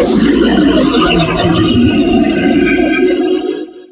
Hell yeah.